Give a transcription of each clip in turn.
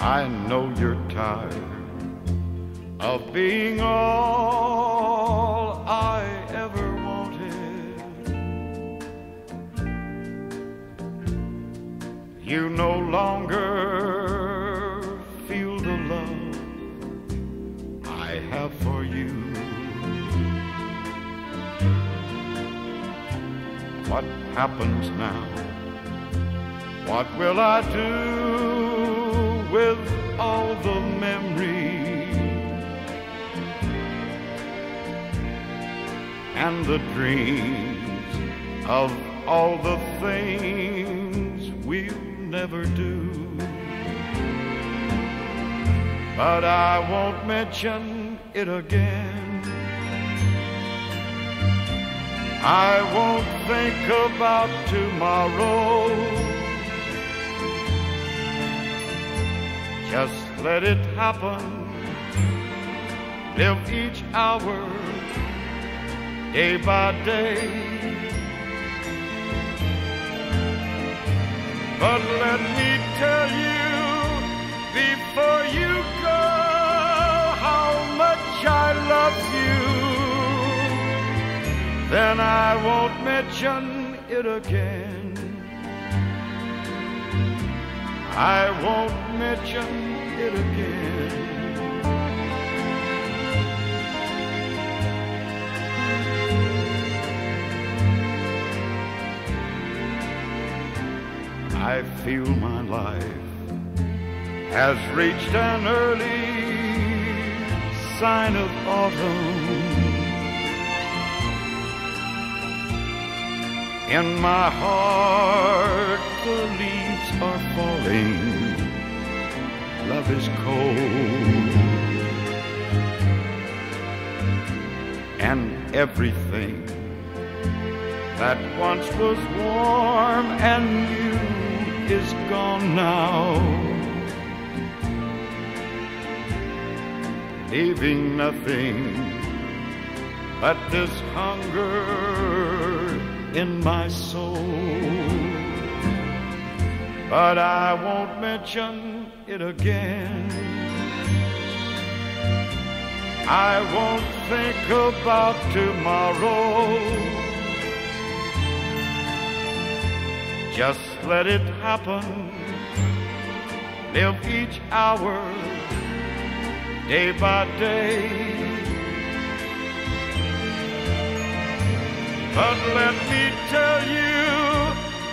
I know you're tired of being all I ever wanted. You no longer feel the love I have for you. What happens now? What will I do with all the memories and the dreams of all the things we'll never do? But I won't mention it again. I won't think about tomorrow. Just let it happen. Live each hour, day by day. But let me tell you before you go how much I love you. Then I won't mention it again. I won't mention it again. I feel my life has reached an early sign of autumn. In my heart, the leaves are falling. Love is cold. And everything that once was warm and new is gone now. Leaving nothing but this hunger in my soul. But I won't mention it again. I won't think about tomorrow. Just let it happen. Live each hour, day by day. But let me tell you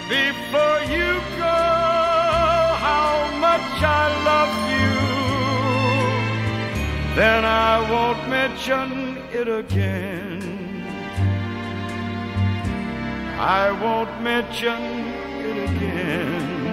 before you go Then I won't mention it again. I won't mention it again.